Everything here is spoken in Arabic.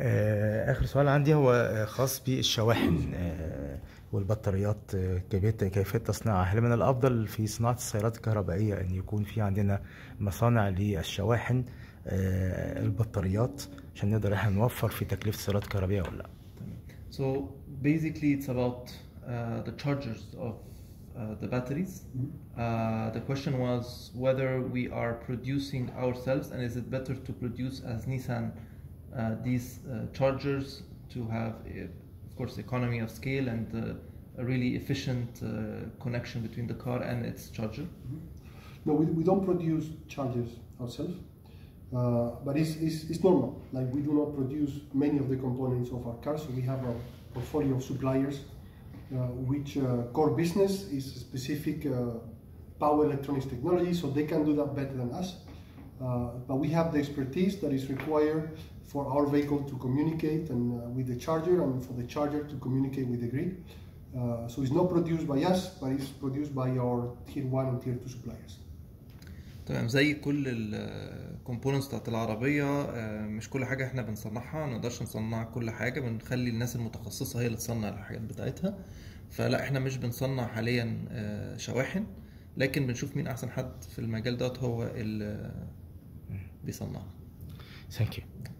آه، آخر سؤال عندي هو آه، خاص بالشواحن آه، والبطاريات كيفية تصنيعها هل من الأفضل في صناعة السيارات الكهربائية أن يكون في عندنا مصانع للشواحن البطاريات عشان نقدر إحنا نوفر في تكلفة السيارات الكهربائية ولا لا؟ So basically, it's about uh, the chargers of uh, the batteries. Uh, the question was whether we are producing ourselves, and is it better to produce as Nissan uh, these uh, chargers to have, uh, of course, economy of scale and uh, a really efficient uh, connection between the car and its charger. No, we, we don't produce chargers ourselves, uh, but it's, it's, it's normal. Like we do not produce many of the components of our cars, so we have a portfolio of suppliers, uh, which uh, core business is specific uh, power electronics technology, so they can do that better than us. Uh, but we have the expertise that is required for our vehicle to communicate and uh, with the charger and for the charger to communicate with the grid. Uh, so it's not produced by us, but it's produced by our tier one and tier two suppliers. تمام زي كل الكومبوننتس بتاعت العربية آه، مش كل حاجة إحنا بنصنعها ما نقدرش نصنع كل حاجة بنخلي الناس المتخصصة هي اللي تصنع الحاجات بتاعتها فلا إحنا مش بنصنع حاليا آه، شواحن لكن بنشوف مين أحسن حد في المجال دوت هو اللي بيصنعها Thank you.